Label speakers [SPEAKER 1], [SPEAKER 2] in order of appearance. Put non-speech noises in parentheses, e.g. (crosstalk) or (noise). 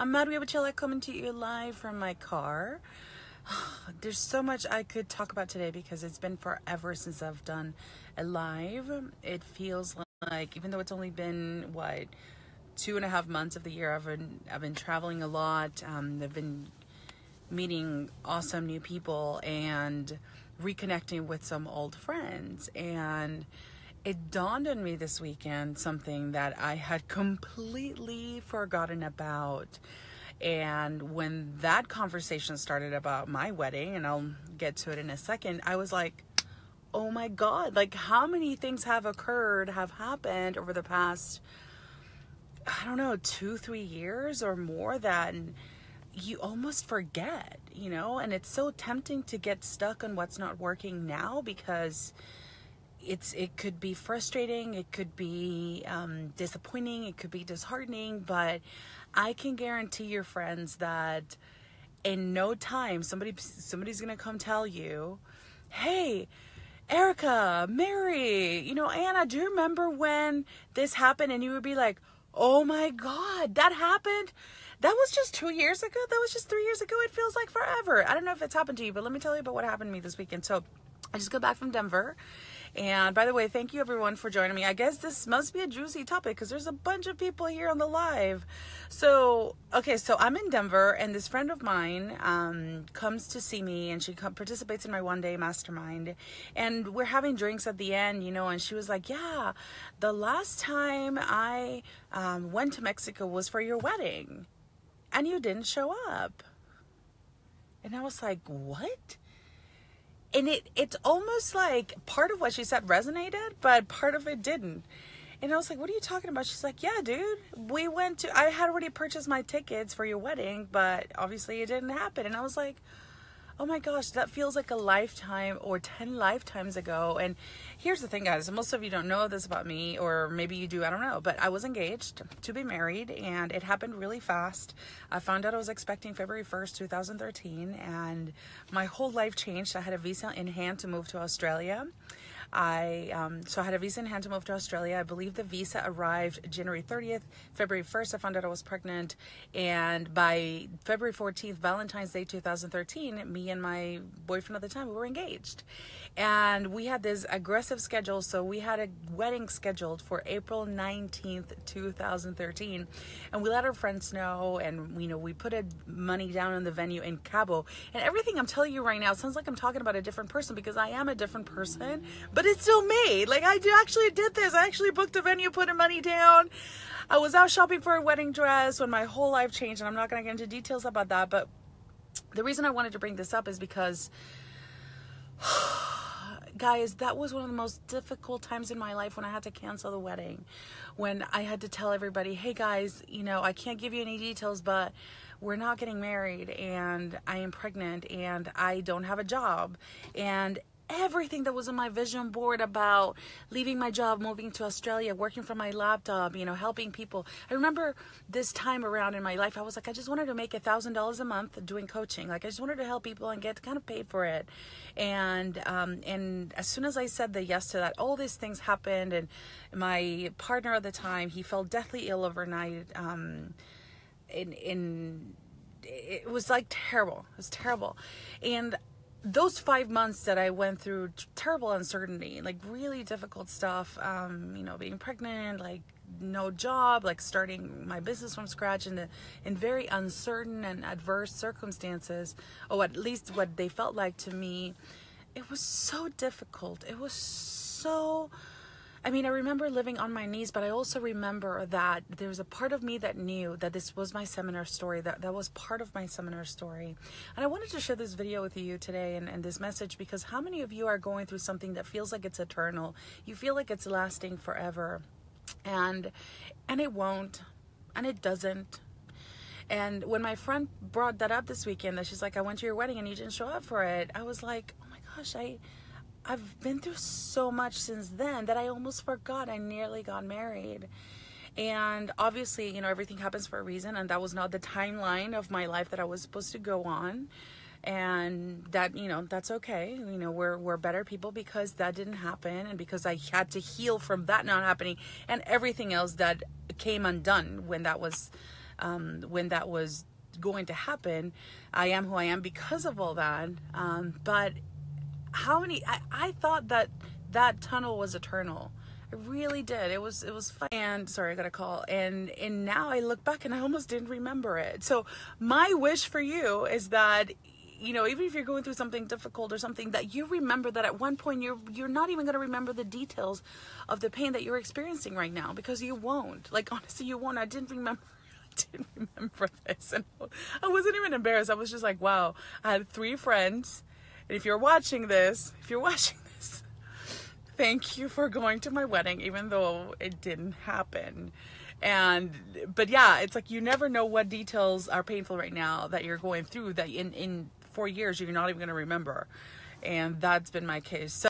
[SPEAKER 1] I'm Maru Iabichela coming to you live from my car. (sighs) There's so much I could talk about today because it's been forever since I've done a live. It feels like, even though it's only been, what, two and a half months of the year, I've been, I've been traveling a lot. Um, I've been meeting awesome new people and reconnecting with some old friends. And it dawned on me this weekend something that I had completely forgotten about. And when that conversation started about my wedding, and I'll get to it in a second, I was like, oh my God, like how many things have occurred, have happened over the past, I don't know, two, three years or more that you almost forget, you know? And it's so tempting to get stuck on what's not working now because it's it could be frustrating it could be um, disappointing it could be disheartening but i can guarantee your friends that in no time somebody somebody's gonna come tell you hey erica mary you know anna do you remember when this happened? And you would be like oh my god that happened? That was just two years ago? That was just three years ago? It feels like forever. I don't know if it's happened to you but let me tell you about what happened to me this weekend. So i just got back from denver and by the way, thank you everyone for joining me. I guess this must be a juicy topic because there's a bunch of people here on the live. So, okay, so I'm in Denver, and this friend of mine um, comes to see me, and she participates in my one day mastermind. And we're having drinks at the end, you know, and she was like, Yeah, the last time I um, went to Mexico was for your wedding, and you didn't show up. And I was like, What? And it it's almost like part of what she said resonated, but part of it didn't. And I was like, "What are you talking about?" She's like, "Yeah, dude, we went to. I had already purchased my tickets for your wedding, but obviously it didn't happen." And I was like, oh my gosh, that feels like a lifetime or 10 lifetimes ago. And here's the thing, guys most of you don't know this about me, or maybe you do, I don't know, but I was engaged to be married and it happened really fast. I found out I was expecting February 1st, 2013, and my whole life changed. I had a visa in hand to move to Australia. I um, so I had a visa in hand to move to Australia. I believe the visa arrived January 30th. February 1st, I found out I was pregnant, and by February 14th, Valentine's Day 2013, me and my boyfriend at the time we were engaged, and we had this aggressive schedule. So we had a wedding scheduled for April 19th, 2013, and we let our friends know, and you know we put money down on the venue in Cabo, and everything I'm telling you right now sounds like I'm talking about a different person because I am a different person but it's still me. Like I actually did this. I actually booked a venue, put money down. I was out shopping for a wedding dress when my whole life changed, and I'm not going to get into details about that. But the reason I wanted to bring this up is because, (sighs) guys, that was one of the most difficult times in my life when I had to cancel the wedding. When I had to tell everybody, hey guys, you know, I can't give you any details, but we're not getting married and I am pregnant and I don't have a job. And everything that was on my vision board about leaving my job, moving to Australia, working from my laptop, you know, helping people. I remember this time around in my life, I was like, I just wanted to make a thousand dollars a month doing coaching. Like I just wanted to help people and get kind of paid for it. And um, and as soon as I said the yes to that, all these things happened. And my partner at the time, he fell deathly ill overnight. Um, in in it was like terrible. It was terrible. And those five months that I went through terrible uncertainty, like really difficult stuff, um, you know, being pregnant, like no job, like starting my business from scratch in the, in very uncertain and adverse circumstances, or at least what they felt like to me, it was so difficult. It was so I mean, I remember living on my knees, but I also remember that there was a part of me that knew that this was my seminar story, that that was part of my seminar story. And I wanted to share this video with you today and, and this message because how many of you are going through something that feels like it's eternal? You feel like it's lasting forever. And and it won't. And it doesn't. And when my friend brought that up this weekend, that she's like, I went to your wedding and you didn't show up for it, I was like, oh my gosh, I I've been through so much since then that I almost forgot I nearly got married. And obviously, you know, everything happens for a reason, and that was not the timeline of my life that I was supposed to go on. And that, you know, that's okay. You know, we're we're better people because that didn't happen and because I had to heal from that not happening and everything else that came undone when that was um, when that was going to happen. I am who I am because of all that. Um, but how many? I, I thought that that tunnel was eternal. I really did. It was it was fun. And sorry, I got a call. And and now I look back and I almost didn't remember it. So my wish for you is that you know, even if you're going through something difficult or something, that you remember that at one point you're you're not even going to remember the details of the pain that you're experiencing right now because you won't. Like honestly, you won't. I didn't remember. (laughs) I didn't remember this, and I wasn't even embarrassed. I was just like, wow. I had three friends, and if you're watching this, if you're watching (laughs) this, thank you for going to my wedding, even though it didn't happen. And but yeah it's like you never know what details are painful right now that you're going through that in in four years you're not even going to remember. And that's been my case. So